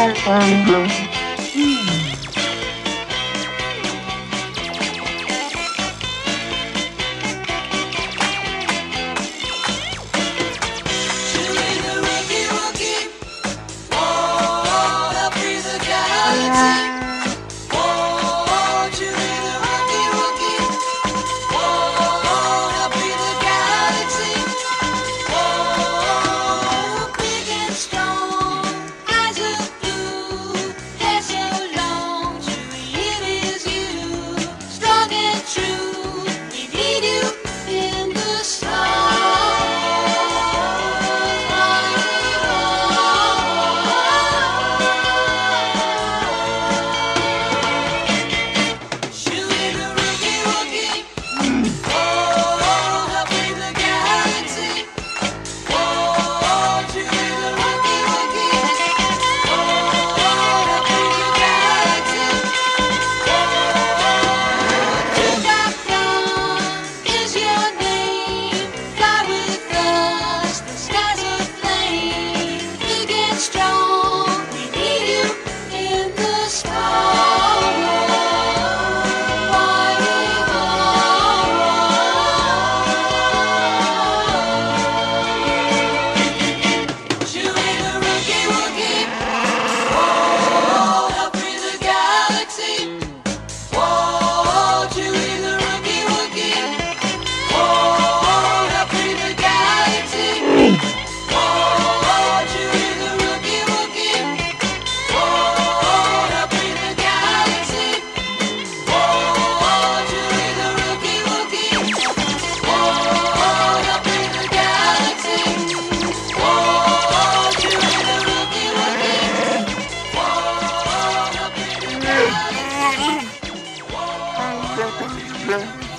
my emblem. Vâng.